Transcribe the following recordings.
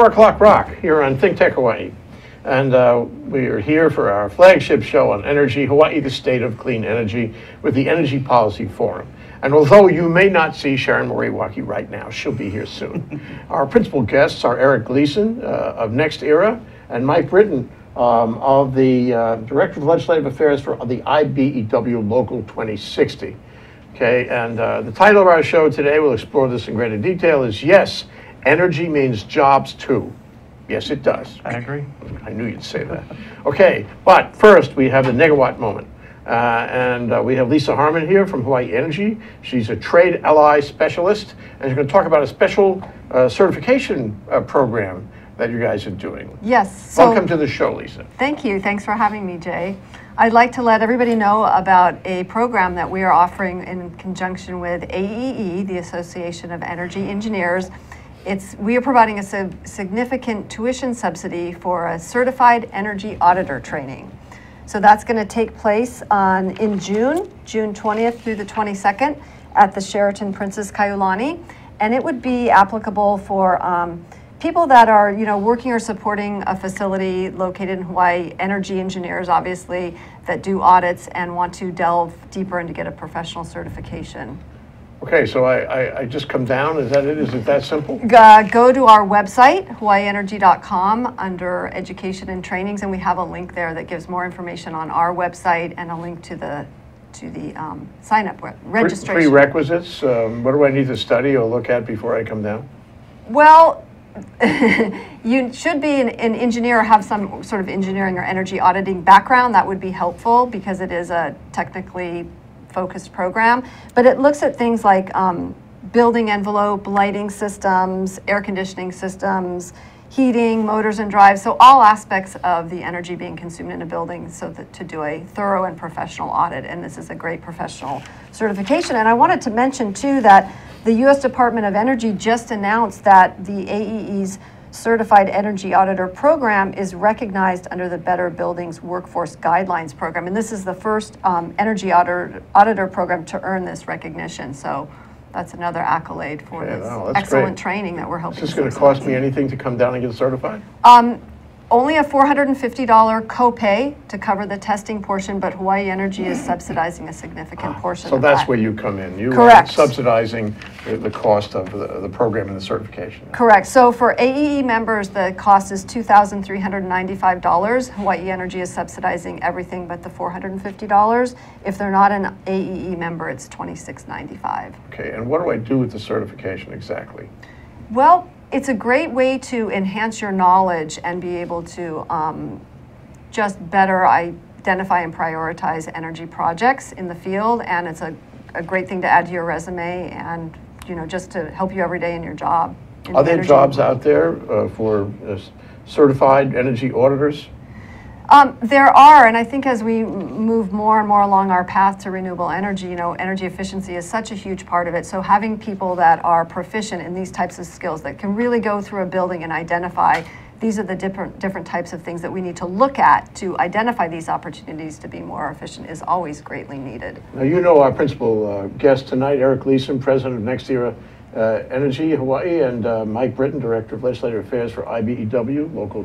5, 4 o'clock rock here on Think Tech Hawaii. And uh, we are here for our flagship show on energy, Hawaii, the state of clean energy, with the Energy Policy Forum. And although you may not see Sharon Moriwaki right now, she'll be here soon. our principal guests are Eric Gleason uh, of NextEra and Mike Brittain um, of the uh, Director of Legislative Affairs for the IBEW Local 2060. Okay, and uh, the title of our show today, we'll explore this in greater detail, is Yes, Energy Means Jobs Too. Yes, it does. I agree. I knew you'd say that. Okay, but first we have the negawatt moment. Uh, and uh, we have Lisa Harmon here from Hawaii Energy. She's a trade ally specialist, and she's going to talk about a special uh, certification uh, program that you guys are doing. Yes. So Welcome to the show, Lisa. Thank you. Thanks for having me, Jay. I'd like to let everybody know about a program that we are offering in conjunction with AEE, the Association of Energy Engineers. It's, we are providing a significant tuition subsidy for a certified energy auditor training. So that's going to take place on, in June, June 20th through the 22nd at the Sheraton Princess Kaiulani. And it would be applicable for um, people that are, you know, working or supporting a facility located in Hawaii, energy engineers, obviously, that do audits and want to delve deeper and to get a professional certification. Okay, so I, I, I just come down, is that it? Is it that simple? Uh, go to our website, hawaiienergy.com, under education and trainings, and we have a link there that gives more information on our website and a link to the to the um, sign up registration. Prerequisites, um, what do I need to study or look at before I come down? Well, you should be an, an, engineer or have some sort of engineering or energy auditing background. That would be helpful because it is a technically focused program. But it looks at things like um, building envelope, lighting systems, air conditioning systems, heating, motors and drives, so all aspects of the energy being consumed in a building so that to do a thorough and professional audit. And this is a great professional certification. And I wanted to mention too that the U.S. Department of Energy just announced that the AEE's Certified Energy Auditor Program is recognized under the Better Buildings Workforce Guidelines Program. And this is the first um, energy auditor, auditor program to earn this recognition. So that's another accolade for Okay, this that's excellent great. training that we're helping. Is this going to cost me anything to come down and get certified? Um, only a $450 copay to cover the testing portion, but Hawaii Energy is subsidizing a significant portion Ah, So of that's that. where you come in. You are Correct. subsidizing the, the cost of the, the program and the certification. Correct. So for AEE members, the cost is $2,395. Hawaii Energy is subsidizing everything but the $450. If they're not an AEE member, it's $26.95. Okay, and what do I do with the certification exactly? Well, it's a great way to enhance your knowledge and be able to um, just better identify and prioritize energy projects in the field. And it's a, a great thing to add to your resume and, you know, just to help you every day in your job. in Are the there jobs out there uh, for uh, certified energy auditors? Um, there are, and I think as we move more and more along our path to renewable energy, you know, energy efficiency is such a huge part of it. So having people that are proficient in these types of skills that can really go through a building and identify these are the different different types of things that we need to look at to identify these opportunities to be more efficient is always greatly needed. Now, you know our principal uh, guest tonight, Eric Gleason, President of NextEra uh, Energy Hawaii, and uh, Mike Brittain, Director of Legislative Affairs for IBEW, Local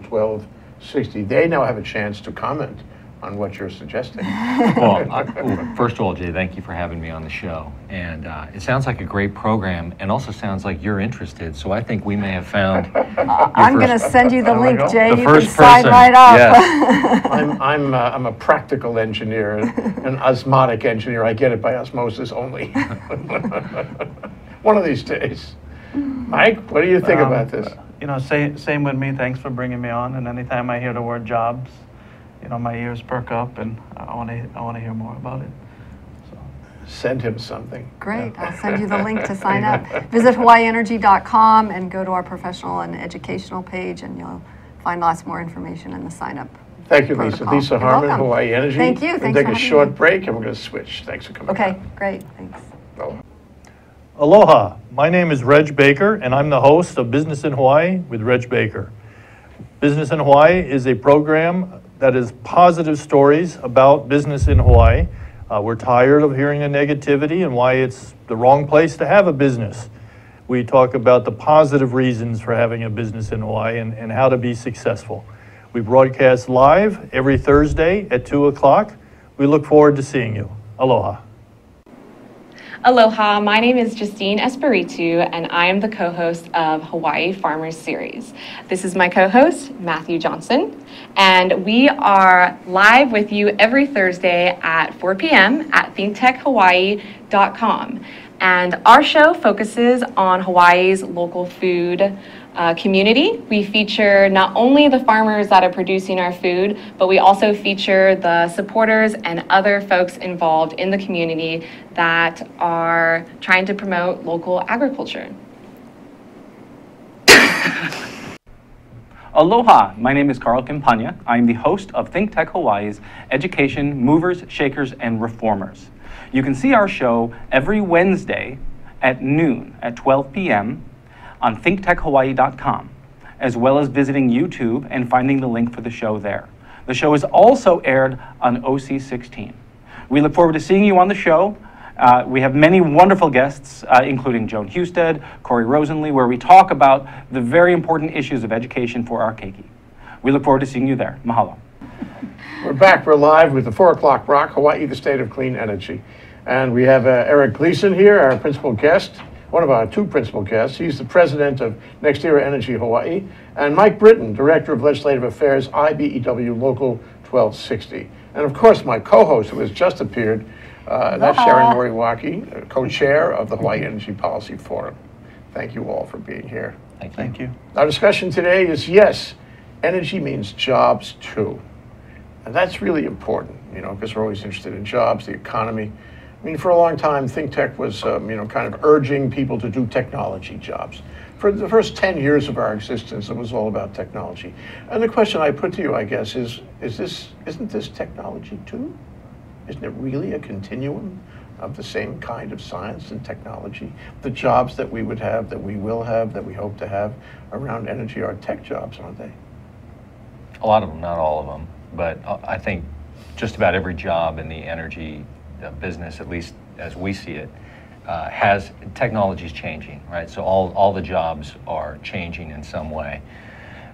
1260. They now have a chance to comment on what you're suggesting. Well, I- ooh, first of all, Jay, thank you for having me on the show. And uh, it sounds like a great program, and also sounds like you're interested. So I think we may have found. your I'm going to send you the There link, go. Jay. The you can first sign person, right up. yes. I'm, I'm, uh, I'm a practical engineer, an osmotic engineer. I get it by osmosis only. One of these days. Mike, what do you think Um, about this? You know, same, same with me. Thanks for bringing me on. And anytime I hear the word jobs, you know, my ears perk up and I want to I want to hear more about it. So, Send him something. Great, I'll send you the link to sign up. Visit hawaiienergy.com and go to our professional and educational page and you'll find lots more information in the sign up. Thank you, Lisa. protocol. Lisa You're Harmon. Hawaii Energy. Thank you. We'll Thanks take for a short me. break and we're going to switch. Thanks for coming. Okay, down. great, thanks. Well, Aloha, my name is Reg Baker, and I'm the host of Business in Hawaii with Reg Baker. Business in Hawaii is a program that is positive stories about business in Hawaii. Uh, we're tired of hearing the negativity and why it's the wrong place to have a business. We talk about the positive reasons for having a business in Hawaii and, and how to be successful. We broadcast live every Thursday at 2 o'clock. We look forward to seeing you. Aloha. Aloha, my name is Justine Espiritu, and I am the co host of Hawaii Farmers Series. This is my co host, Matthew Johnson, and we are live with you every Thursday at 4 p.m. at thinktechhawaii.com. And our show focuses on Hawaii's local food uh, community. We feature not only the farmers that are producing our food, but we also feature the supporters and other folks involved in the community that are trying to promote local agriculture. Aloha, my name is Carl Campagna. I'm the host of Think Tech Hawaii's Education Movers, Shakers, and Reformers. You can see our show every Wednesday at noon at 12 p.m. on thinktechhawaii.com, as well as visiting YouTube and finding the link for the show there. The show is also aired on OC16. We look forward to seeing you on the show. Uh, we have many wonderful guests, uh, including Joan Husted, Corey Rosenlee, where we talk about the very important issues of education for our keiki. We look forward to seeing you there. Mahalo. We're back. We're live with the 4 o'clock rock, Hawaii, the state of clean energy. And we have uh, Eric Gleason here, our principal guest, one of our two principal guests. He's the president of NextEra Energy Hawaii, and Mike Brittain, director of legislative affairs, IBEW Local 1260. And of course, my co-host, who has just appeared, uh, that's Sharon Moriwaki, co-chair of the Hawaii Energy Policy Forum. Thank you all for being here. Thank you. Thank you. Our discussion today is yes, energy means jobs too. And that's really important, you know, because we're always interested in jobs, the economy. I mean, for a long time, ThinkTech was, um, you know, kind of urging people to do technology jobs. For the first 10 years of our existence, it was all about technology. And the question I put to you, I guess, is, is this, isn't this technology too? Isn't it really a continuum of the same kind of science and technology? The jobs that we would have, that we will have, that we hope to have around energy are tech jobs, aren't they? A lot of them, not all of them, but uh, I think just about every job in the energy business, at least as we see it, uh, has technology is changing, right? So all, all the jobs are changing in some way.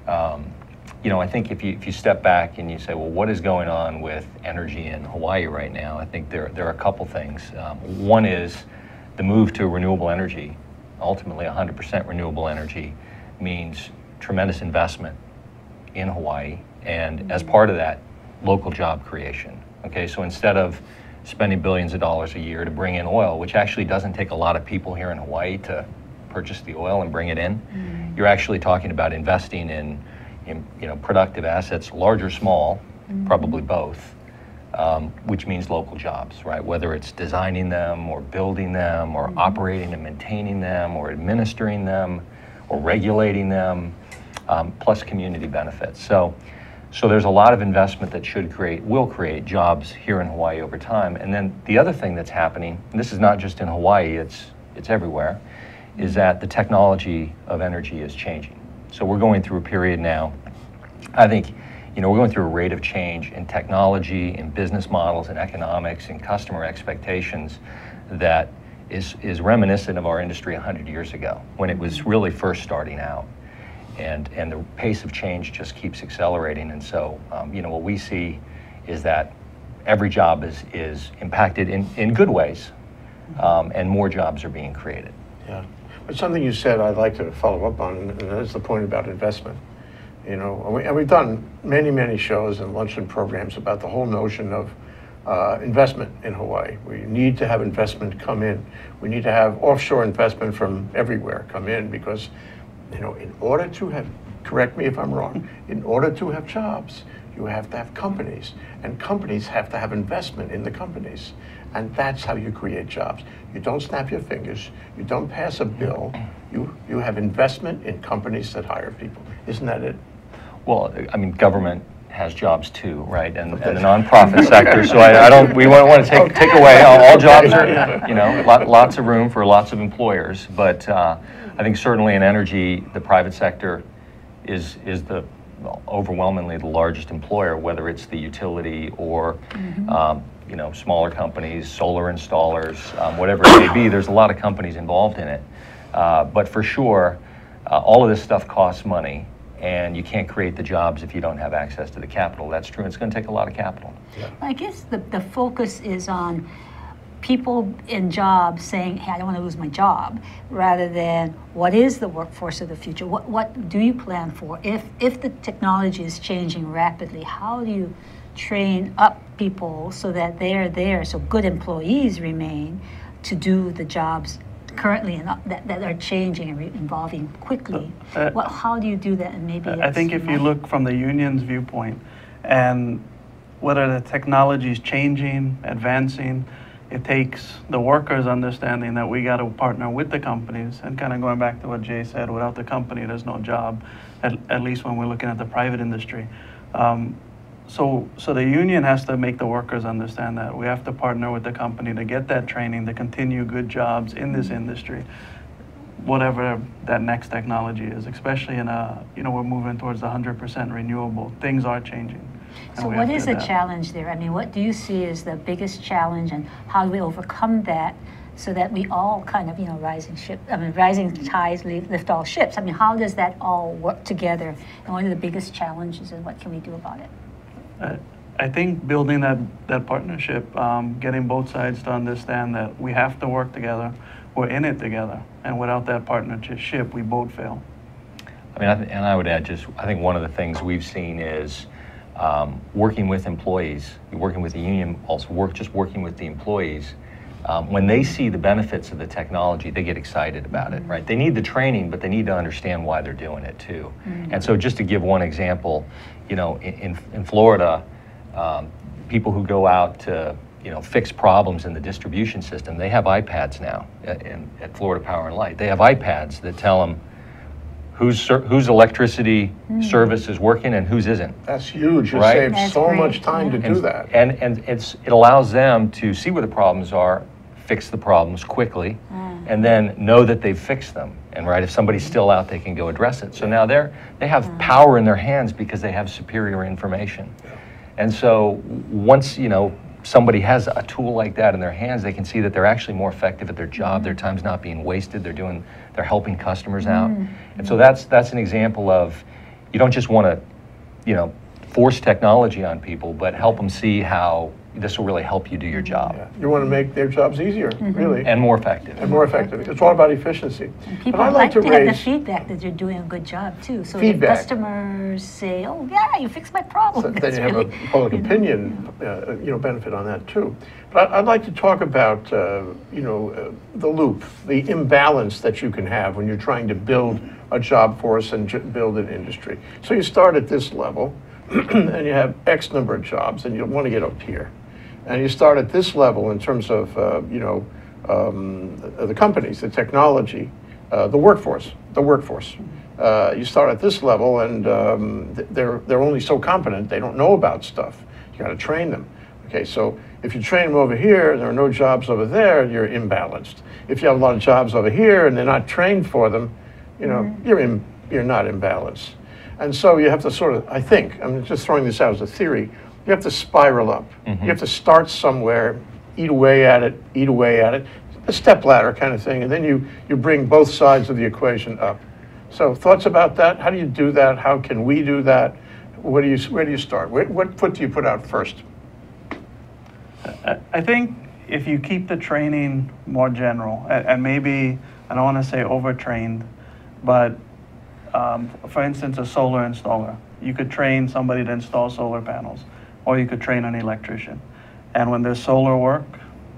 Um, you know, I think if you, if you step back and you say, well, what is going on with energy in Hawaii right now? I think there, there are a couple things. Um, one is the move to renewable energy, ultimately 100% renewable energy, means tremendous investment in Hawaii, and as part of that, local job creation. Okay, so instead of spending billions of dollars a year to bring in oil, which actually doesn't take a lot of people here in Hawaii to purchase the oil and bring it in, you're actually talking about investing in, in you know, productive assets, large or small, probably both, um, which means local jobs, right? Whether it's designing them or building them or operating and maintaining them or administering them or regulating them, um, plus community benefits. So, so there's a lot of investment that should create, will create jobs here in Hawaii over time. And then the other thing that's happening, and this is not just in Hawaii, it's, it's everywhere, is that the technology of energy is changing. So we're going through a period now, I think, you know, we're going through a rate of change in technology, in business models, in economics, in customer expectations that is, is reminiscent of our industry 100 years ago when it was really first starting out and and the pace of change just keeps accelerating. And so, um, you know, what we see is that every job is is impacted in in good ways, um, and more jobs are being created. Yeah. But something you said I'd like to follow up on, and that's the point about investment. You know, and, we, we've done many, many shows and luncheon programs about the whole notion of uh, investment in Hawaii. We need to have investment come in. We need to have offshore investment from everywhere come in because, you know, in order to have, correct me if I'm wrong, in order to have jobs, you have to have companies, and companies have to have investment in the companies. And that's how you create jobs. You don't snap your fingers, you don't pass a bill, you, you have investment in companies that hire people. Isn't that it? Well, I mean, government has jobs too, right? And, and the nonprofit sector. So I, I don't. We want, want to take take away all, all jobs are, you know, lot, lots of room for lots of employers. But uh, I think certainly in energy, the private sector is is the overwhelmingly the largest employer, whether it's the utility or um, you know smaller companies, solar installers, um, whatever it may be. There's a lot of companies involved in it. Uh, but for sure, uh, all of this stuff costs money, and you can't create the jobs if you don't have access to the capital. That's true. It's going to take a lot of capital. I guess the, the focus is on people in jobs saying, hey, I don't want to lose my job, rather than what is the workforce of the future? What, what do you plan for? If, if the technology is changing rapidly, how do you train up people so that they're there, so good employees remain to do the jobs currently and that, that are changing and evolving quickly? Uh, what, how do you do that? And maybe I think if you look from the union's viewpoint and whether the technology is changing, advancing, it takes the workers understanding that we got to partner with the companies and kind of going back to what Jay said, without the company, there's no job, at, at least when we're looking at the private industry. Um, so, so the union has to make the workers understand that we have to partner with the company to get that training to continue good jobs in this industry whatever that next technology is, especially in a, you know, we're moving towards 100% renewable. Things are changing. So what is the challenge there? I mean, what do you see as the biggest challenge and how do we overcome that so that we all kind of, you know, rising ship, I mean, rising tides lift, lift all ships? I mean, how does that all work together? And what are the biggest challenges and what can we do about it? I think building that, that partnership, um, getting both sides to understand that we have to work together, we're in it together, and without that partnership, we both fail. I mean, I th- and I would add just, I think one of the things we've seen is um, working with employees, working with the union, also work, just working with the employees. Um, when they see the benefits of the technology, they get excited about it, right? They need the training, but they need to understand why they're doing it too. And so, just to give one example, you know, in, in, in Florida, um, people who go out to you know fix problems in the distribution system, they have iPads now at, in, at Florida Power and Light. They have iPads that tell them whose ser- whose electricity mm-hmm. service is working and whose isn't. That's huge. It Right. saves That's so great, much time to yeah. do that. And, and it's, it allows them to see where the problems are, fix the problems quickly, mm. And then know that they've fixed them. And right, if somebody's still out, they can go address it. So now they're, they have power in their hands because they have superior information. And so once, you know, somebody has a tool like that in their hands, they can see that they're actually more effective at their job, mm-hmm. their time's not being wasted, they're doing, they're helping customers out. Mm-hmm. And so that's, that's an example of, you don't just want to, you know, force technology on people, but help them see how this will really help you do your job Yeah. You want to make their jobs easier, really, and more effective. and more effective. It's all about efficiency. People But I'd like, like to, to have the feedback that you're doing a good job too. So Feedback. if customers say, "Oh yeah, you fixed my problem," so then that's you have a really- public you know. opinion, uh, you know, benefit on that too. But I- I'd like to talk about, uh, you know, uh, the loop, the imbalance that you can have when you're trying to build a job force and ju- build an industry. So you start at this level, and you have X number of jobs, and you want to get up here. And you start at this level in terms of, uh, you know, um, the, the companies, the technology, uh, the workforce, the workforce. Uh, you start at this level, and um, they're they're only so competent they don't know about stuff. You got to train them. Okay, so if you train them over here and there are no jobs over there, you're imbalanced. If you have a lot of jobs over here and they're not trained for them, you know, you're in, you're not in balance. And so you have to sort of, I think, I'm just throwing this out as a theory, you have to spiral up. Mm-hmm. You have to start somewhere, eat away at it, eat away at it, a step ladder kind of thing, and then you, you bring both sides of the equation up. So thoughts about that? How do you do that? How can we do that? Where do you, where do you start? Where, what foot do you put out first? I- I think if you keep the training more general, and, and maybe, I don't want to say overtrained, but um, for instance, a solar installer, you could train somebody to install solar panels, or you could train an electrician. And when there's solar work,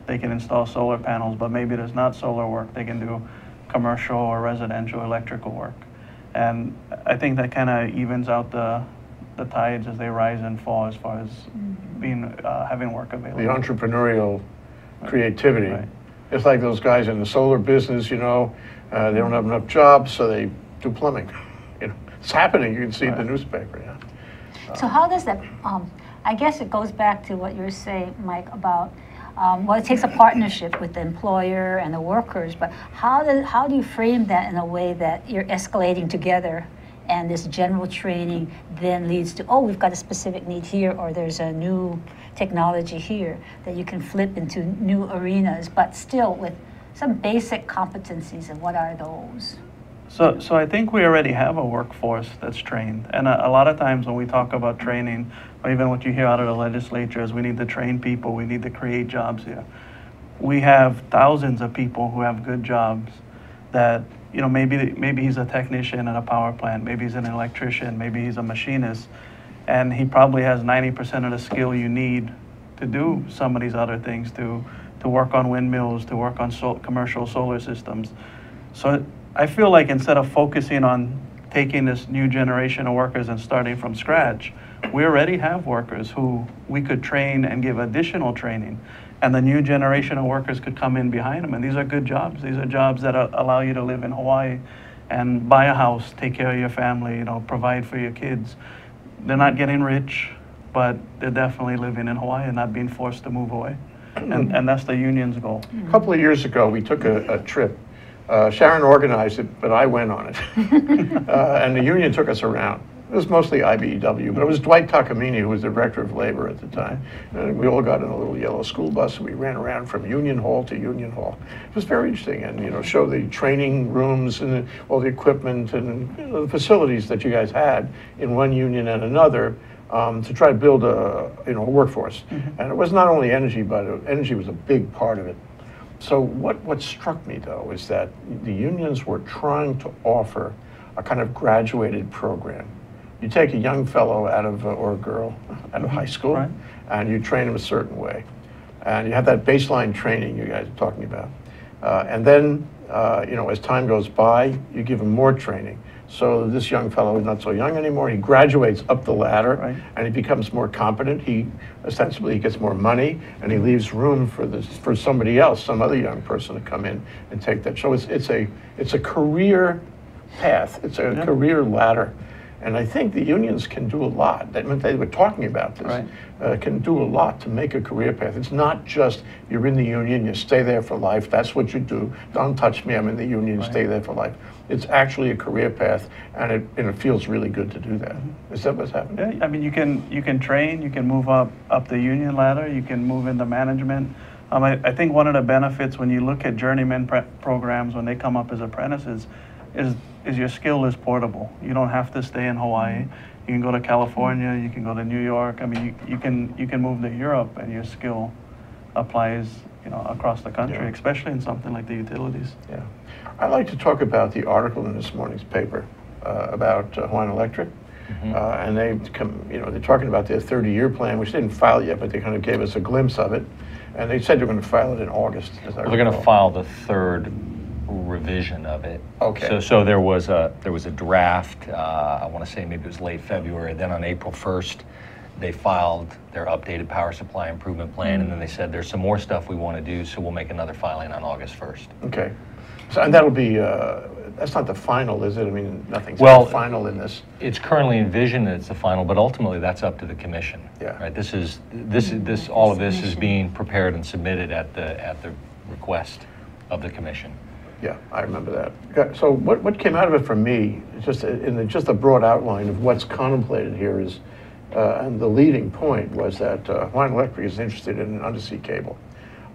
they can install solar panels, but maybe there's not solar work, they can do commercial or residential electrical work. And I think that kind of evens out the, the tides as they rise and fall as far as being, uh, having work available. the entrepreneurial creativity. Right. It's like those guys in the solar business, you know, uh, they don't have enough jobs, so they do plumbing. You know, it's happening. You can see it in the newspaper. Yeah. So how does that? Um, I guess it goes back to what you were saying, Mike, about um, well, it takes a partnership with the employer and the workers. But how do how do you frame that in a way that you're escalating together, and this general training then leads to oh, we've got a specific need here, or there's a new technology here that you can flip into new arenas, but still with some basic competencies, and what are those? So, so I think we already have a workforce that's trained. And a, a lot of times when we talk about training, or even what you hear out of the legislature is we need to train people, we need to create jobs here. We have thousands of people who have good jobs that, you know, maybe, maybe he's a technician at a power plant, maybe he's an electrician, maybe he's a machinist, and he probably has 90% of the skill you need to do some of these other things, to, to work on windmills, to work on sol- commercial solar systems. So I feel like instead of focusing on taking this new generation of workers and starting from scratch, we already have workers who we could train and give additional training. And the new generation of workers could come in behind them. And these are good jobs. These are jobs that allow you to live in Hawaii and buy a house, take care of your family, you know, provide for your kids. They're not getting rich, but they're definitely living in Hawaii and not being forced to move away. And, and that's the union's goal. A couple of years ago, we took a, a trip. Uh, Sharon organized it, but I went on it. uh, and the union took us around. It was mostly IBEW, but it was Dwight Takamine, who was the director of labor at the time. And we all got in a little yellow school bus. and We ran around from Union Hall to Union Hall. It was very interesting, and you know, show the training rooms and all the equipment and you know, the facilities that you guys had in one union and another. Um, to try to build a you know a workforce, and it was not only energy, but uh, energy was a big part of it. So what, what struck me though is that the unions were trying to offer a kind of graduated program. You take a young fellow out of, uh, or a girl out of high school, Right. and you train them a certain way. And you have that baseline training you guys are talking about. Uh, and then, uh, you know, as time goes by, you give them more training. So this young fellow is not so young anymore. He graduates up the ladder Right. and he becomes more competent. He ostensibly he gets more money and he leaves room for this for somebody else, some other young person to come in and take that. So it's it's a it's a career path. It's a career ladder. And I think the unions can do a lot. That meant they were talking about this. Right. Uh, can do a lot to make a career path. It's not just you're in the union, you stay there for life. That's what you do. Don't touch me. I'm in the union. Stay there for life. It's actually a career path, and it and it feels really good to do that. Is that what's happening? Yeah, I mean, you can, you can train, you can move up, up the union ladder, you can move into management. Um, I, I think one of the benefits when you look at journeyman pre- programs, when they come up as apprentices, is, is your skill is portable. You don't have to stay in Hawaii. You can go to California, you can go to New York. I mean, you, you can, you can move to Europe and your skill applies, you know, across the country, Yeah. especially in something like the utilities. Yeah. I'd like to talk about the article in this morning's paper uh, about uh, Hawaiian Electric. Uh, and they come, you know, they're talking about their 30-year plan, which they didn't file yet, but they kind of gave us a glimpse of it. And they said they're going to file it in August. as I They're going to file the third revision of it. Okay. So, so there was a, there was a draft, uh, I want to say maybe it was late February, then on April 1st, they filed their updated power supply improvement plan, and then they said, there's some more stuff we want to do, so we'll make another filing on August 1st. Okay. So, and that'll be, uh, that's not the final, is it? I mean, nothing's Well- final in this. It's currently envisioned that it's the final, but ultimately, that's up to the commission. Yeah. Right, this is, this is, this, all of this is being prepared and submitted at the, at the request of the commission. Yeah, I remember that. So what, what came out of it for me, just in the, just a broad outline of what's contemplated here is, uh, and the leading point was that uh, Hawaiian Electric is interested in an undersea cable,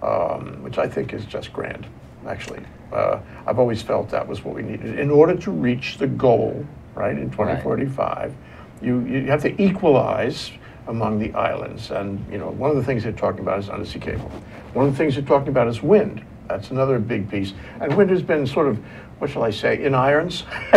um, which I think is just grand, actually. Uh, I've always felt that was what we needed. In order to reach the goal, right, in 2045, you, you have to equalize among the islands. And, you know, one of the things they're talking about is undersea cable. One of the things they're talking about is wind. That's another big piece. And wind has been sort of, what shall I say, in irons,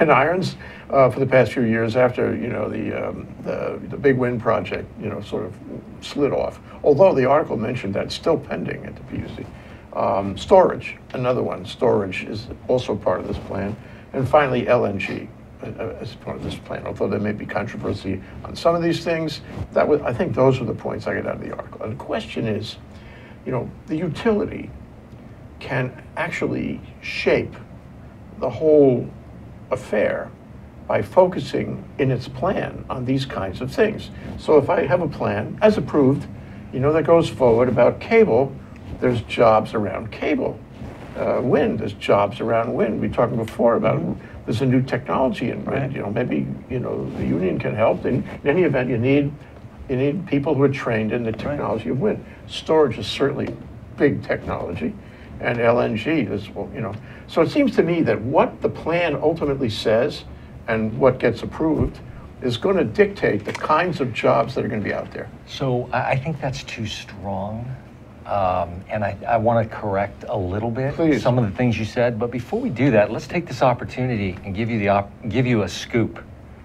in irons uh, for the past few years after, you know, the, um, the, the big wind project, you know, sort of slid off. Although the article mentioned that it's still pending at the PUC. Um, storage, another one. Storage is also part of this plan. And finally, LNG uh, uh, as part of this plan. Although there may be controversy on some of these things, that was, I think those were the points I got out of the article. And the question is, you know, the utility can actually shape the whole affair by focusing in its plan on these kinds of things. So if I have a plan, as approved, you know, that goes forward about cable, there's jobs around cable. Uh, wind, there's jobs around wind. We talked before about there's a new technology in wind. Right. You know, maybe you know the union can help. In, in any event, you need you need people who are trained in the technology of wind. Storage is certainly big technology, and LNG is, well, you know. So it seems to me that what the plan ultimately says and what gets approved is going to dictate the kinds of jobs that are going to be out there. So I, I think that's too strong. Um, and I, I want to correct a little bit Please. some of the things you said. But before we do that, let's take this opportunity and give you the op- give you a scoop.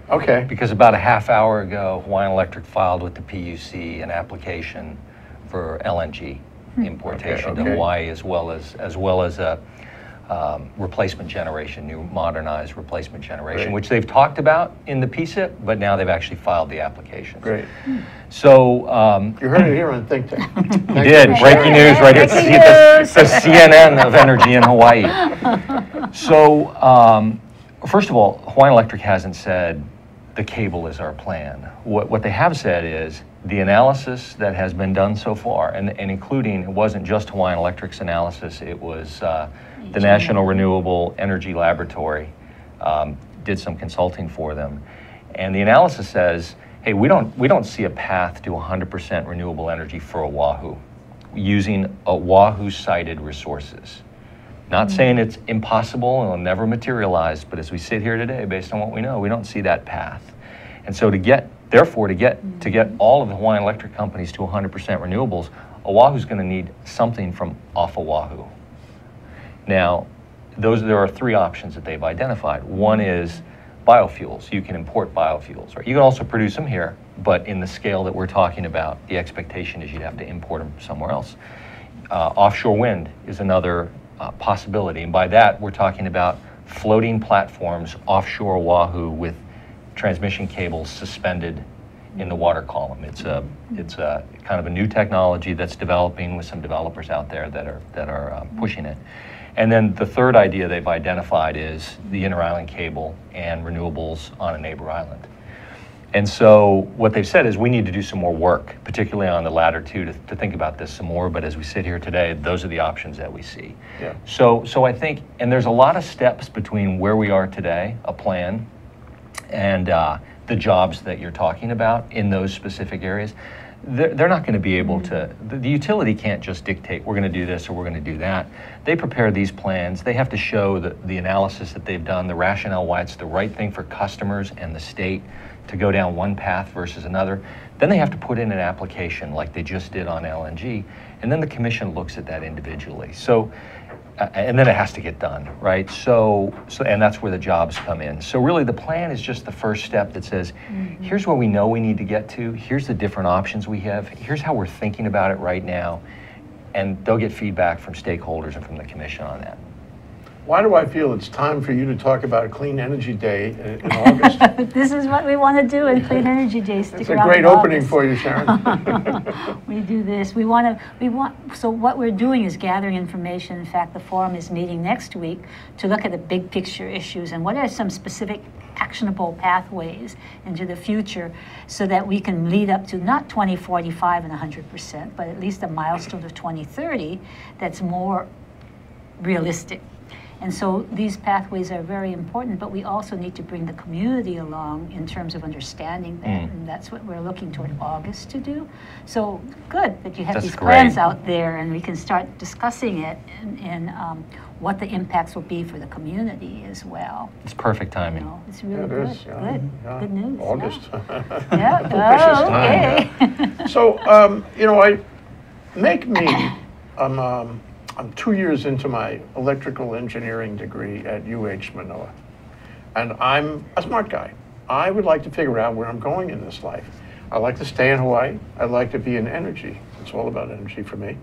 Okay. Because about a half hour ago, Hawaiian Electric filed with the PUC an application for LNG importation Okay, to. Hawaii, as well as as well as a um, replacement generation, new modernized replacement generation, Great. which they've talked about in the PSIP, but now they've actually filed the application. Great. So um, You heard it here on Think Tank. you did breaking news right here. Breaking The, the CNN of energy in Hawaii. So um, first of all, Hawaiian Electric hasn't said the cable is our plan. What, what they have said is the analysis that has been done so far, and, and including it wasn't just Hawaiian Electric's analysis, it was uh, the National Renewable Energy Laboratory um, did some consulting for them, and the analysis says, hey, we don't we don't see a path to 100% renewable energy for Oahu using Oahu sited resources. Not saying it's impossible and it'll never materialize, but as we sit here today, based on what we know, we don't see that path. And so to get, therefore, to get to get all of the Hawaiian electric companies to 100% renewables, Oahu's going to need something from off Oahu. Now, those there are three options that they've identified. One is biofuels. You can import biofuels, right? You can also produce them here, but in the scale that we're talking about, the expectation is you'd have to import them somewhere else. Uh, offshore wind is another uh, possibility, and by that we're talking about floating platforms offshore Oahu with transmission cables suspended in the water column. It's a it's a kind of a new technology that's developing with some developers out there that are that are um, pushing it. And then the third idea they've identified is the inter-island cable and renewables on a neighbor island. And so what they've said is we need to do some more work, particularly on the latter two, to, to think about this some more. But as we sit here today, those are the options that we see. Yeah. So, so I think, and there's a lot of steps between where we are today, a plan, and uh, the jobs that you're talking about in those specific areas. They're, they're not going to be able to, the, the utility can't just dictate, we're going to do this or we're going to do that. They prepare these plans, they have to show the, the analysis that they've done, the rationale why it's the right thing for customers and the state to go down one path versus another. Then they have to put in an application like they just did on LNG, and then the commission looks at that individually. So, and then it has to get done, right? So, so, and that's where the jobs come in. So, really, the plan is just the first step that says, mm-hmm. here's where we know we need to get to. Here's the different options we have. Here's how we're thinking about it right now, and they'll get feedback from stakeholders and from the commission on that. Why do I feel it's time for you to talk about a Clean Energy Day in in August? This is what we want to do in Clean Energy Day. Stick It's a great opening August. for you, Sharon. We do this. We want to, we want, so what we're doing is gathering information. In fact, the forum is meeting next week to look at the big picture issues and what are some specific actionable pathways into the future so that we can lead up to not 2045 and 100%, but at least a milestone of 2030 that's more realistic. And so these pathways are very important, but we also need to bring the community along in terms of understanding that. Mm. And that's what we're looking toward August to do. So good that you have That's these plans out there and we can start discussing it and, and um, what the impacts will be for the community as well. It's perfect You timing. know, it's Yeah, really it good. is, yeah, Good. yeah. Good news. August. Yeah. Propitious Oh, time, okay. So, um, you know, I, make me, I'm, um, I'm two years into my electrical engineering degree at UH Manoa. And I'm a smart guy. I would like to figure out where I'm going in this life. I like to stay in Hawaii. I like to be in energy. It's all about energy for me.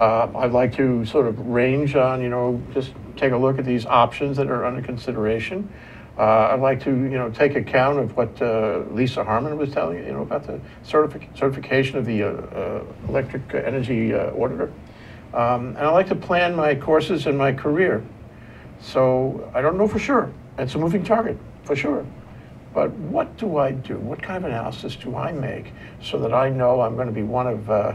Uh, I'd like to sort of range on, you know, just take a look at these options that are under consideration. Uh, I'd like to, you know, take account of what uh, Lisa Harmon was telling you, you know, about the certific- certification of the uh, uh, electric energy uh, auditor. Um, and I like to plan my courses and my career. So I don't know for sure. It's a moving target, for sure. But what do I do? What kind of analysis do I make so that I know I'm going to be one of uh,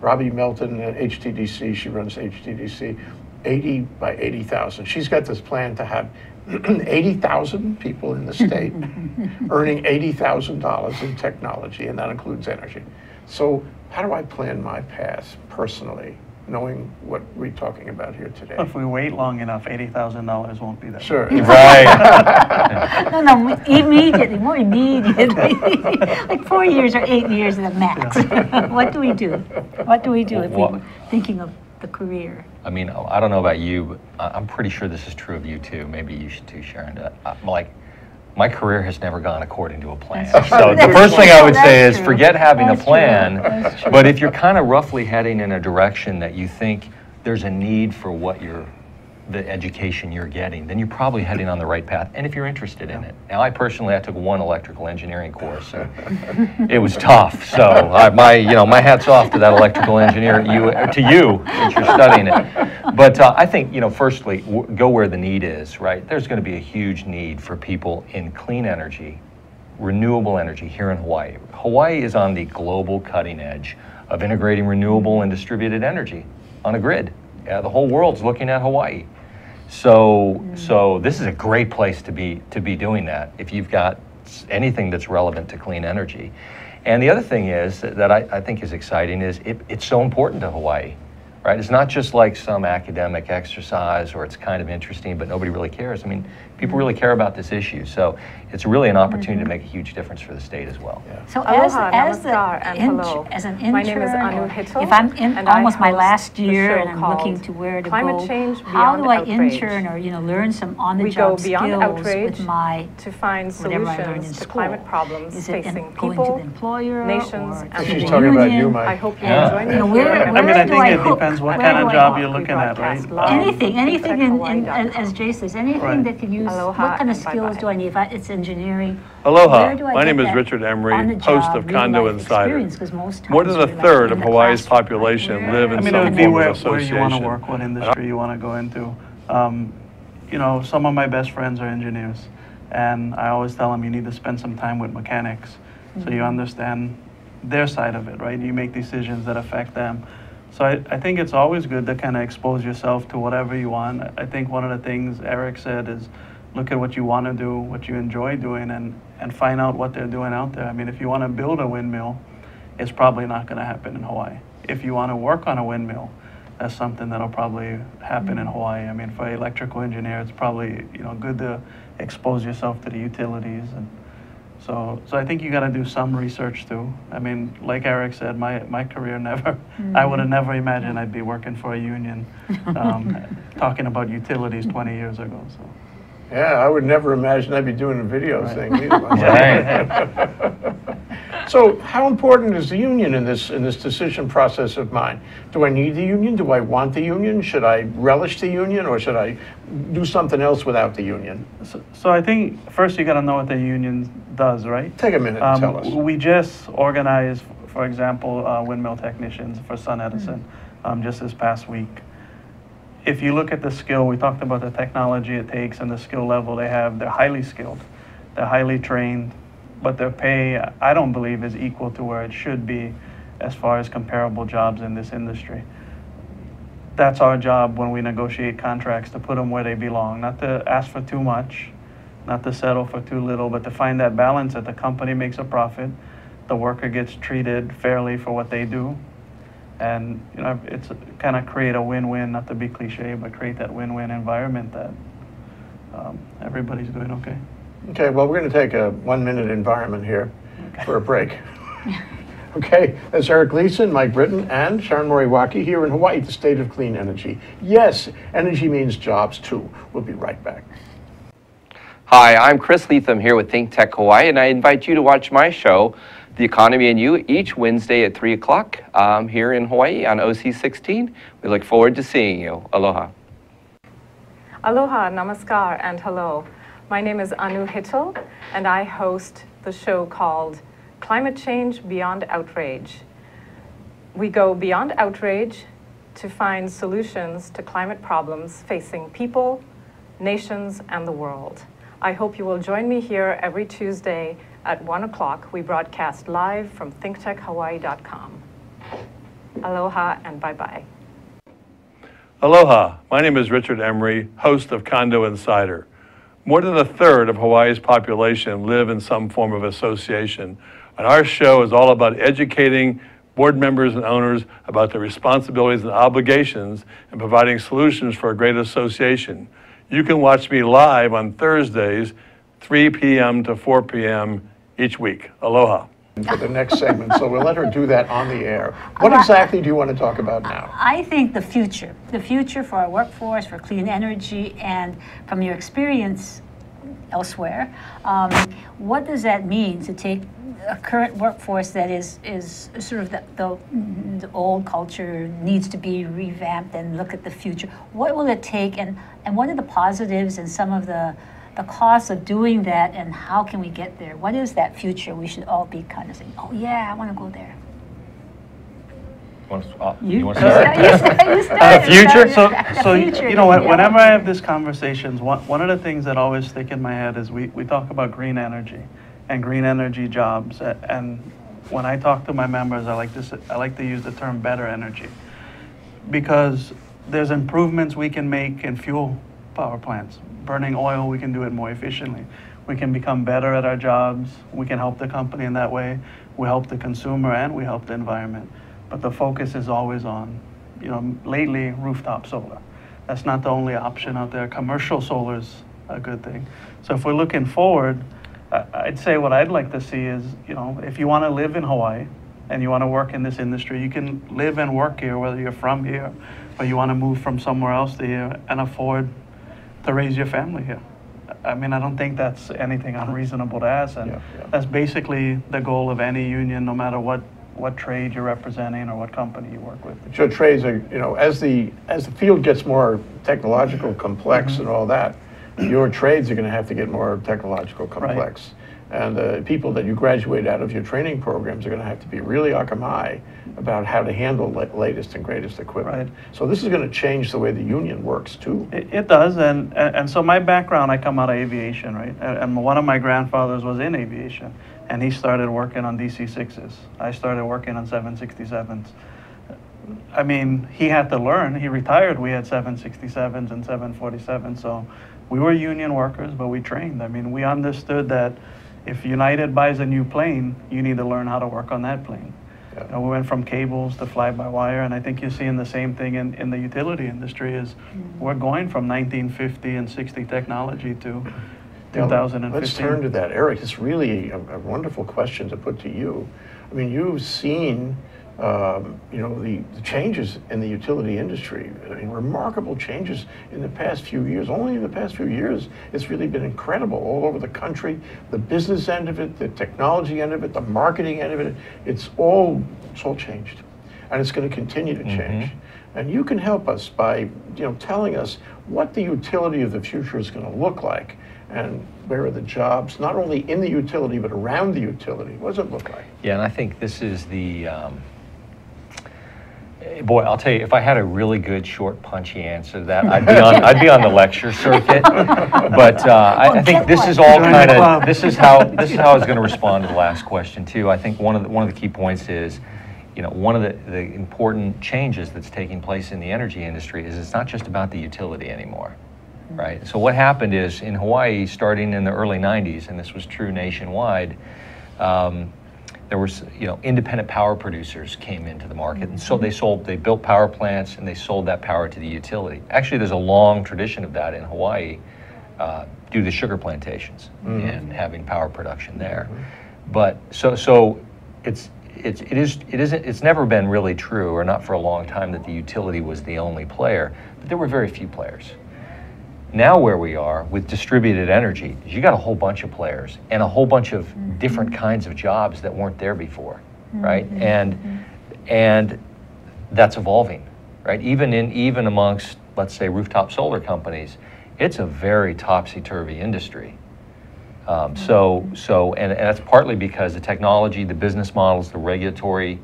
Robbie Melton at HTDC? She runs HTDC, 80 by 80,000. She's got this plan to have 80,000 people in the state earning $80,000 in technology, and that includes energy. So, how do I plan my path personally knowing what we're talking about here today. If we wait long enough, eighty thousand dollars won't be there. Sure. Right. No, no, immediately, more immediately. Like four years or eight years at the max. What do we do? What do we do if we What- were thinking of the career? I mean, I don't know about you, but I- I'm pretty sure this is true of you too. Maybe you should too, Sharon. Uh, I'm like, my career has never gone according to a plan. That's true. So the first thing I would say is true. forget having a That's plan. But if you're kind of roughly heading in a direction that you think there's a need for what you're, the education you're getting, then you're probably heading on the right path. And if you're interested in it. Now, I personally, I took one electrical engineering course. And it was tough. So I, my, you know, my hat's off to that electrical engineer, you, to you, since you're studying it. But uh, I think, you know, firstly, go where the need is, right? There's going to be a huge need for people in clean energy, renewable energy here in Hawaii. Hawaii is on the global cutting edge of integrating renewable and distributed energy on a grid. Yeah, the whole world's looking at Hawaii. So, mm-hmm. so this is a great place to be to be doing that if you've got anything that's relevant to clean energy. And the other thing is that, that I, I think is exciting is it, it's so important to Hawaii, right? It's not just like some academic exercise or it's kind of interesting but nobody really cares. I mean, people really care about this issue, so it's really an opportunity to make a huge difference for the state as well. So as, Aloha, as the, namaskar, and int- hello. as an intern, My name is Anu or Hittel, if I'm in and almost my last year and I'm looking to where to Climate go, Change how do I Outrage. intern or, you know, learn some on-the-job beyond skills outrage with my, to find whatever I in solutions to school? climate problems Is it in facing going to people, the employer nations, or and to She's talking about you. Mike. I hope you Yeah. will join me You know, here where- I mean, I think I it depends what kind of job you're looking at, right? broadcast live. Um, Anything, anything in, in, TechHawaii.com. as as Jay says, anything Right. that can use, Aloha what kind of skills bye-bye. do I need? If I- it's engineering. Aloha. where do I My name is Richard Emery, host of Condo Insider. experience? 'Cause most More than a third of the Hawaii's classroom, right? population Where- live in I mean, it some would be form where, of where you want to work, what industry you want to go into. Um, you know, some of my best friends are engineers, and I always tell them you need to spend some time with mechanics so you understand their side of it, right? You make decisions that affect them. So I, I think it's always good to kind of expose yourself to whatever you want. I think one of the things Eric said is look at what you want to do, what you enjoy doing, and, and find out what they're doing out there. I mean, if you want to build a windmill, it's probably not going to happen in Hawaii. If you want to work on a windmill, that's something that'll probably happen in Hawaii. I mean, for an electrical engineer, it's probably you know good to expose yourself to the utilities, and so so I think you got to do some research too. I mean, like Eric said, my my career never, I would have never imagined I'd be working for a union, um, talking about utilities 20 years ago. So. Yeah, I would never imagine I'd be doing a video Right. thing either. So how important is the union in this, in this decision process of mine? Do I need the union? Do I want the union? Should I relish the union or should I do something else without the union? So, so I think first you got to know what the union does, right? Take a minute and Um, tell us. We just organized, for example, uh, windmill technicians for SunEdison um, just this past week. If you look at the skill, we talked about the technology it takes and the skill level they have. They're highly skilled, they're highly trained, but their pay, I don't believe, is equal to where it should be as far as comparable jobs in this industry. That's our job when we negotiate contracts to put them where they belong, not to ask for too much, not to settle for too little, but to find that balance that the company makes a profit, the worker gets treated fairly for what they do, and you know it's kind of create a win-win, not to be cliche, but create that win-win environment that um, everybody's doing okay. Okay, well, we're going to take a one-minute environment here for a break. Okay, that's Eric Gleason, Mike Brittain, and Sharon Moriwaki here in Hawaii, the state of clean energy. Yes, energy means jobs too. We'll be right back. Hi, I'm Chris Leatham here with Think Tech Hawaii, and I invite you to watch my show, The Economy and You, each Wednesday at 3 o'clock um, here in Hawaii on OC 16. We look forward to seeing you. Aloha. Aloha, namaskar, and hello. My name is Anu Hittel, and I host the show called Climate Change Beyond Outrage. We go beyond outrage to find solutions to climate problems facing people, nations, and the world. I hope you will join me here every Tuesday at 1 o'clock. We broadcast live from thinktechhawaii.com. Aloha and bye bye. Aloha, my name is Richard Emery, host of Condo Insider. More than a third of Hawaii's population live in some form of association, and our show is all about educating board members and owners about their responsibilities and obligations and providing solutions for a great association. You can watch me live on Thursdays, 3 p.m. to 4 p.m. each week. Aloha. For the next segment, so we'll let her do that on the air. What exactly do you want to talk about now? I think the future, the future for our workforce, for clean energy, and from your experience elsewhere, um, what does that mean to take a current workforce that is is sort of the, the, the old culture needs to be revamped and look at the future? What will it take, and and what are the positives and some of the the cost of doing that, and how can we get there? What is that future? We should all be kind of saying, "Oh yeah, I want to go there." Want to- uh, You- You want to start? You start- you start. future. So, The so future, you know, when- yeah. whenever I have these conversations, one, one of the things that always stick in my head is we, we talk about green energy and green energy jobs. And when I talk to my members, I like to s- I like to use the term better energy because there's improvements we can make in fuel power plants. Burning oil, we can do it more efficiently. We can become better at our jobs. We can help the company in that way. We help the consumer and we help the environment. But the focus is always on, you know, lately rooftop solar. That's not the only option out there. Commercial solar is a good thing. So if we're looking forward, I'd say what I'd like to see is, you know, if you want to live in Hawaii and you want to work in this industry, you can live and work here, whether you're from here or you want to move from somewhere else to here and afford to raise your family here. I mean, I don't think that's anything uh-huh. unreasonable to ask, and Yeah, yeah. that's basically the goal of any union, no matter what, what trade you're representing or what company you work with. So trades are, you know, as the, as the field gets more technological complex mm-hmm. and all that, your trades are going to have to get more technological complex. And the people that you graduate out of your training programs are going to have to be really akamai about how to handle la- latest and greatest equipment. Right. So this is going to change the way the union works too. It, it does, and, and so my background, I come out of aviation, right? And, and one of my grandfathers was in aviation, and he started working on DC-6s. I started working on 767s. I mean, he had to learn. He retired. We had 767s and 747s, so we were union workers, but we trained. I mean, we understood that if United buys a new plane, you need to learn how to work on that plane. Yeah. You know, we went from cables to fly-by-wire, and I think you're seeing the same thing in, in the utility industry. Is mm-hmm. we're going from 1950 and 60 technology to Now, 2015. Let's turn to that. Eric, it's really a, a wonderful question to put to you. I mean, you've seen, um, you know, the, the changes in the utility industry. I mean, remarkable changes in the past few years. Only in the past few years, it's really been incredible all over the country. The business end of it, the technology end of it, the marketing end of it, it's all, it's all changed. And it's going to continue to change. And you can help us by, you know, telling us what the utility of the future is going to look like and where are the jobs, not only in the utility, but around the utility. What does it look like? Yeah, and I think this is the, um, boy, I'll tell you, if I had a really good, short, punchy answer to that, I'd be on, I'd be on the lecture circuit. But uh, I, I think this is all kind of, this is how, this is how I was going to respond to the last question too. I think one of the, one of the key points is, you know, one of the, the important changes that's taking place in the energy industry is it's not just about the utility anymore right? So what happened is in Hawaii, starting in the early 90s, and this was true nationwide, um, there was, you know, independent power producers came into the market, and so they sold, they built power plants, and they sold that power to the utility. Actually, there's a long tradition of that in Hawaii, uh, due to the sugar plantations and having power production there. But so, so it's, it's, it is, it isn't, it's never been really true, or not for a long time, that the utility was the only player. But there were very few players. Now where we are with distributed energy, is you got a whole bunch of players and a whole bunch of different kinds of jobs that weren't there before, right? And and that's evolving, right? Even in even amongst let's say rooftop solar companies, it's a very topsy-turvy industry. Um, so so and, and that's partly because the technology, the business models, the regulatory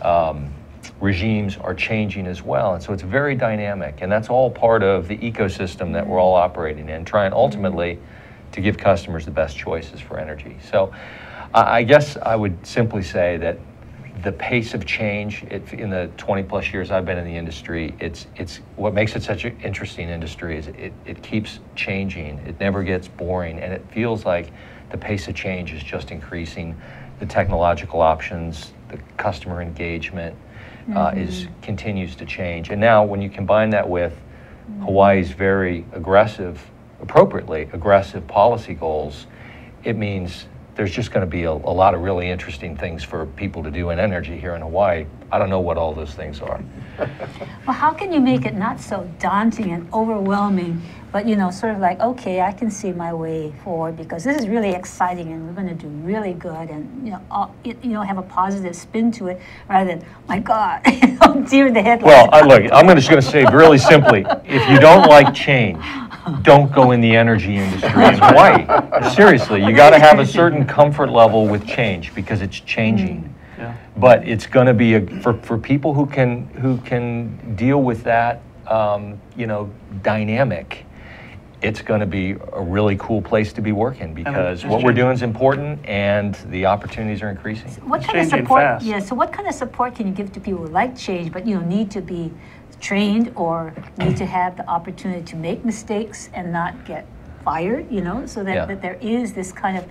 um, regimes are changing as well. And so it's very dynamic. And that's all part of the ecosystem that we're all operating in, trying ultimately to give customers the best choices for energy. So I guess I would simply say that the pace of change it, in the 20 plus years I've been in the industry, it's, it's what makes it such an interesting industry is it, it keeps changing. It never gets boring. And it feels like the pace of change is just increasing. The technological options, the customer engagement uh, is continues to change. And now, when you combine that with Hawaii's very aggressive, appropriately aggressive policy goals, it means there's just going to be a, a lot of really interesting things for people to do in energy here in Hawaii. I don't know what all those things are. Well, how can you make it not so daunting and overwhelming, but you know, sort of like, okay, I can see my way forward because this is really exciting and we're going to do really good and you know, all, you you know, have a positive spin to it rather than, my God, you know, deer in the headlights. Well, I, look, I'm gonna just going to say really simply, if you don't like change, don't go in the energy industry in Hawaii. Seriously, you got to have a certain comfort level with change because it's changing. Yeah. But it's going to be a, for, for people who can who can deal with that, um, you know, dynamic. It's going to be a really cool place to be working oh, because what we're doing is important and the opportunities are increasing. What It's kind of changing support? fast. Yeah. So what kind of support can you give to people who like change, but you know need to be trained or need to have the opportunity to make mistakes and not get fired? You know, so that, Yeah. that there is this kind of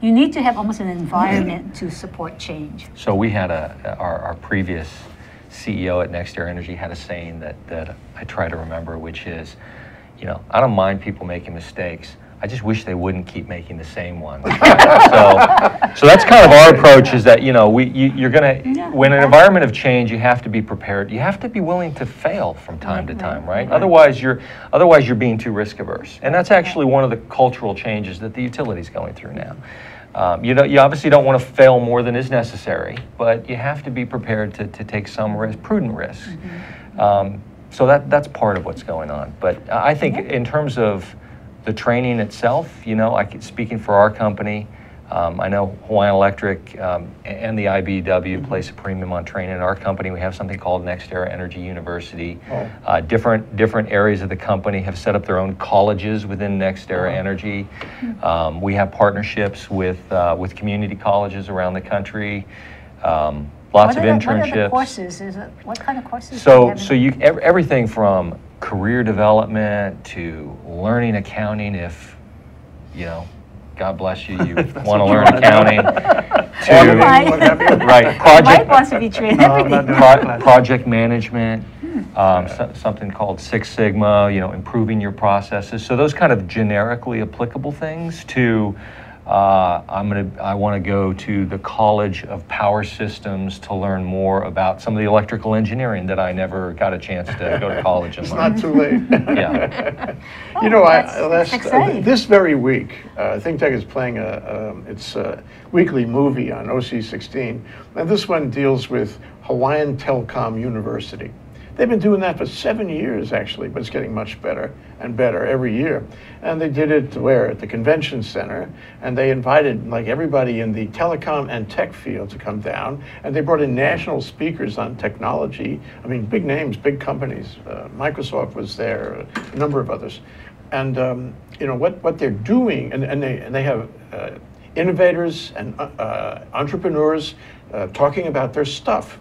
you need to have almost an environment to support change. So we had a, our, our previous CEO at NextEra Energy had a saying that, that I try to remember, which is, you know, I don't mind people making mistakes. I just wish they wouldn't keep making the same ones. so, so that's kind of our approach is that, you know, we, you, you're going to, Yeah, when an environment of change, you have to be prepared. You have to be willing to fail from time to time, right? Otherwise, you're, otherwise you're being too risk averse. And that's actually one of the cultural changes that the utility's going through now. Um, you, don't, you obviously don't want to fail more than is necessary, but you have to be prepared to, to take some risk, prudent risks. Um, so that, that's part of what's going on. But I think in terms of the training itself, you know, I speaking for our company, um, I know Hawaiian Electric um, and the IBEW place a premium on training. In our company, we have something called NextEra Energy University. Uh, different different areas of the company have set up their own colleges within NextEra Energy. Um, we have partnerships with uh, with community colleges around the country. Lots what of the, internships. What are the courses? Is it what kind of courses? do you So, have so you, ev- everything from career development to learning accounting if, you know, God bless you, you want to learn wanna accounting. Auditing, Right. what. Right, Mike project, wants to be trained No, I'm everything. not doing pro- project management, um, so- something called Six Sigma, you know, improving your processes. So those kind of generically applicable things to, uh, I'm gonna, I want to go to the College of Power Systems to learn more about some of the electrical engineering that I never got a chance to go to college and It's learn. not too late. Yeah. You know, I, last, that's uh, this very week, uh, Think Tech is playing a, um, its uh, weekly movie on OC16. And this one deals with Hawaiian Telcom University. They've been doing that for seven years, actually, but it's getting much better and better every year. And they did it where? At the convention center. And they invited like everybody in the telecom and tech field to come down. And they brought in national speakers on technology. I mean, big names, big companies. Uh, Microsoft was there, a number of others. And um, you know what, what they're doing, and, and they and they have uh, innovators and uh, uh, entrepreneurs uh, talking about their stuff.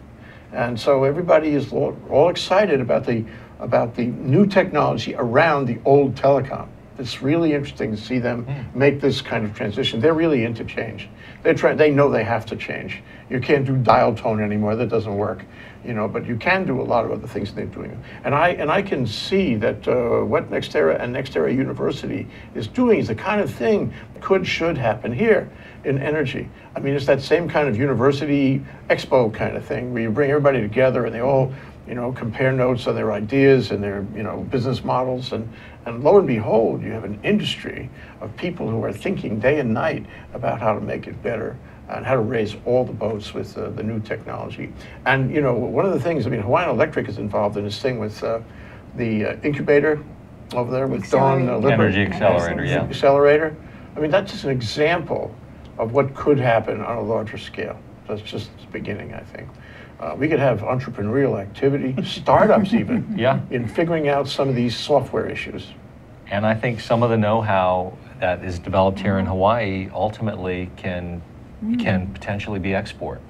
And so everybody is all, all excited about the, about the new technology around the old telecom. It's really interesting to see them hmm. make this kind of transition. They're really into change. They're trying, they know they have to change. You can't do dial tone anymore, that doesn't work. You know, but you can do a lot of other things they're doing. And I, and I can see that uh, what NextEra and NextEra University is doing is the kind of thing could, should happen here in energy. I mean, it's that same kind of university expo kind of thing where you bring everybody together and they all, you know, compare notes on their ideas and their, you know, business models. And, and lo and behold, you have an industry of people who are thinking day and night about how to make it better and how to raise all the boats with uh, the new technology. And, you know, one of the things, I mean, Hawaiian Electric is involved in this thing with uh, the uh, incubator over there with Dawn uh, Accelerator. Lippert. Energy accelerator, yeah. Accelerator. I mean, that's just an example of what could happen on a larger scale. That's just the beginning, I think. Uh, we could have entrepreneurial activity, startups even, Yeah. in figuring out some of these software issues. And I think some of the know-how that is developed here in Hawaii ultimately can, can mm. potentially be export.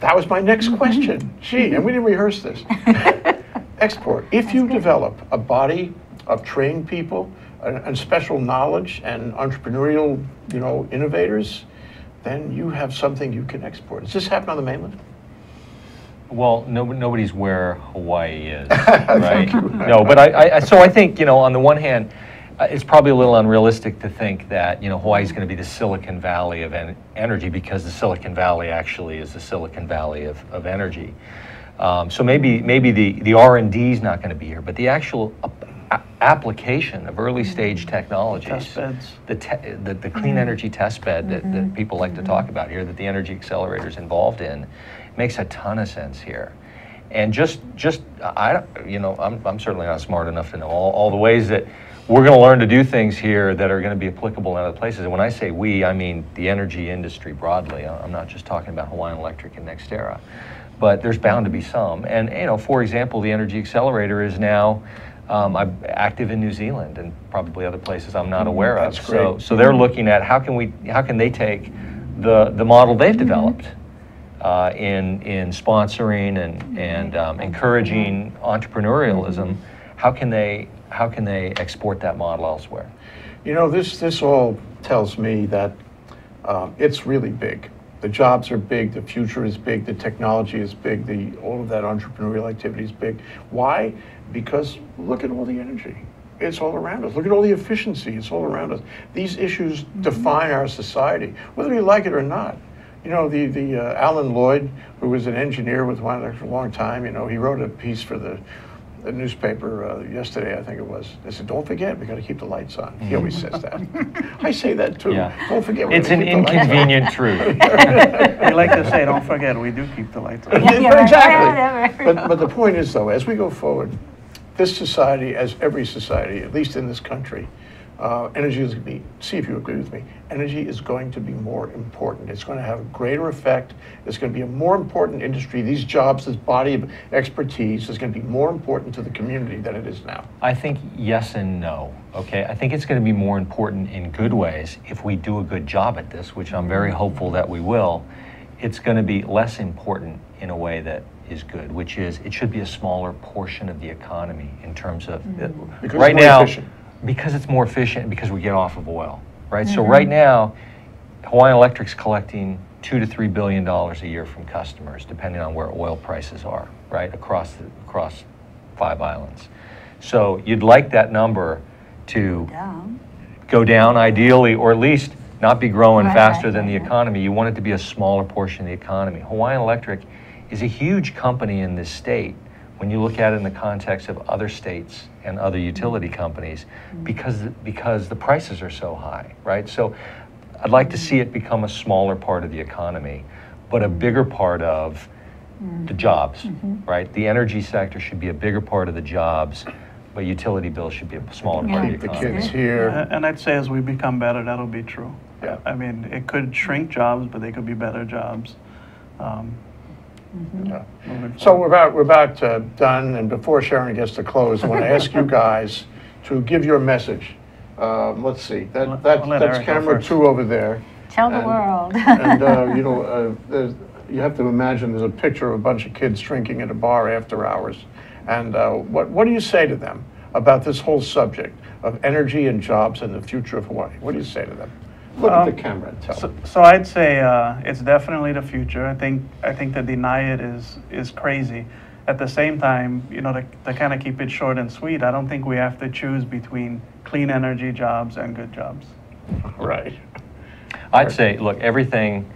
That was my next question. Gee, and we didn't rehearse this. Export. If you develop a body of trained people and, and special knowledge and entrepreneurial, you know, innovators, then you have something you can export. Does this happen on the mainland? Well, no, nobody's where Hawaii is, right? No, but I, I, so I think, you know, on the one hand, Uh, it's probably a little unrealistic to think that, you know, Hawaii's going to be the Silicon Valley of en- energy because the Silicon Valley actually is the Silicon Valley of, of energy. Um, so maybe, maybe the, the R&D is not going to be here, but the actual ap- application of early mm-hmm. stage technologies. Test beds. The, te- the, the clean mm-hmm. energy test bed that, that mm-hmm. people like to talk about here, that the Energy Excelerator is involved in, makes a ton of sense here. And just, just I, don't- you know, I'm, I'm certainly not smart enough to know all, all the ways that we're going to learn to do things here that are going to be applicable in other places. And when I say we, I mean the energy industry broadly. I'm not just talking about Hawaiian Electric and NextEra, but there's bound to be some. And you know, for example, the Energy Excelerator is now um, I'm active in New Zealand and probably other places I'm not aware of. That's So, great. so they're looking at how can we, how can they take the the model they've developed uh, in, in sponsoring and, and um, encouraging entrepreneurialism, how can they, how can they export that model elsewhere? You know, this, this all tells me that um, it's really big. The jobs are big, the future is big, the technology is big, the, all of that entrepreneurial activity is big. Why? Because look at all the energy. It's all around us. Look at all the efficiency. It's all around us. These issues define our society, whether you like it or not. You know, the, the uh, Alan Lloyd, who was an engineer with one for a long time, you know, he wrote a piece for the, the newspaper uh, yesterday, I think it was. They said, "Don't forget, we got to keep the lights on." He always says that. I say that too. Yeah. Don't forget. we It's an keep the inconvenient truth. We like to say, don't forget, we do keep the lights on. Yeah, yeah, exactly. yeah, But, but the point is, though, as we go forward, this society, as every society, at least in this country, uh, energy is going to be, see if you agree with me, energy is going to be more important. It's going to have a greater effect. It's going to be a more important industry. These jobs, this body of expertise is going to be more important to the community than it is now. I think yes and no. Okay, I think it's going to be more important in good ways if we do a good job at this, which I'm very hopeful that we will. It's going to be less important in a way that is good, which is it should be a smaller portion of the economy in terms of Because it's right more now efficient. Because it's more efficient because we get off of oil, right? So mm-hmm. right now, Hawaiian Electric's collecting two to three billion dollars a year from customers, depending on where oil prices are, right across the, across five islands. So you'd like that number to Down. go down ideally, or at least not be growing Right, faster right, than the right, right. economy. You want it to be a smaller portion of the economy. Hawaiian Electric is a huge company in this state when you look at it in the context of other states and other utility mm-hmm. companies because, because the prices are so high, right? So I'd like to see it become a smaller part of the economy, but a bigger part of mm. the jobs, mm-hmm. right? The energy sector should be a bigger part of the jobs, but utility bills should be a smaller part Keep of the economy. the kids here. A- And I'd say as we become better, that'll be true. Yeah. I mean, it could shrink jobs, but they could be better jobs. um, Yeah. So we're about, we're about uh, done, and before Sharon gets to close, I want to ask you guys to give your message. Um, Let's see, I'll- that, that- I'll let that's Eric go camera first. two over there. Tell the And- world. And, uh, you know, uh, there's- you have to imagine there's a picture of a bunch of kids drinking at a bar after hours. And uh, what, what do you say to them about this whole subject of energy and jobs and the future of Hawaii? What do you say to them? Look at Um, the camera and tell So, so I'd say uh, it's definitely the future. I think I think to deny it is is crazy. At the same time, you know, to, to kind of keep it short and sweet, I don't think we have to choose between clean energy jobs and good jobs. Right. I'd say, look, everything,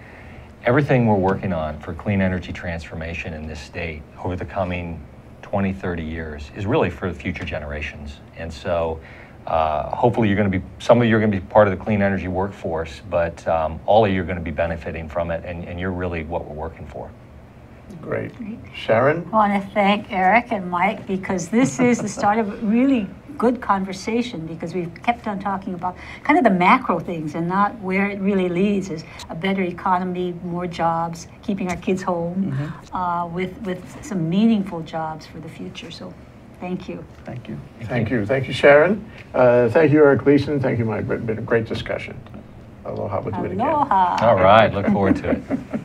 everything we're working on for clean energy transformation in this state over the coming 20, 30 years is really for the future generations. And so uh, hopefully you're going to be, some of you are going to be part of the clean energy workforce, but um, all of you are going to be benefiting from it, and, and you're really what we're working for. Great. Sharon? I want to thank Eric and Mike because this is the start of a really good conversation because we've kept on talking about kind of the macro things and not where it really leads is a better economy, more jobs, keeping our kids home uh, with, with some meaningful jobs for the future. So thank you. Thank you. Thank you. Thank you, Sharon. Uh, Thank you, Eric Gleason. Thank you, Mike. Been been a great discussion. Aloha. We'll do it again. Aloha. All right, look forward to it.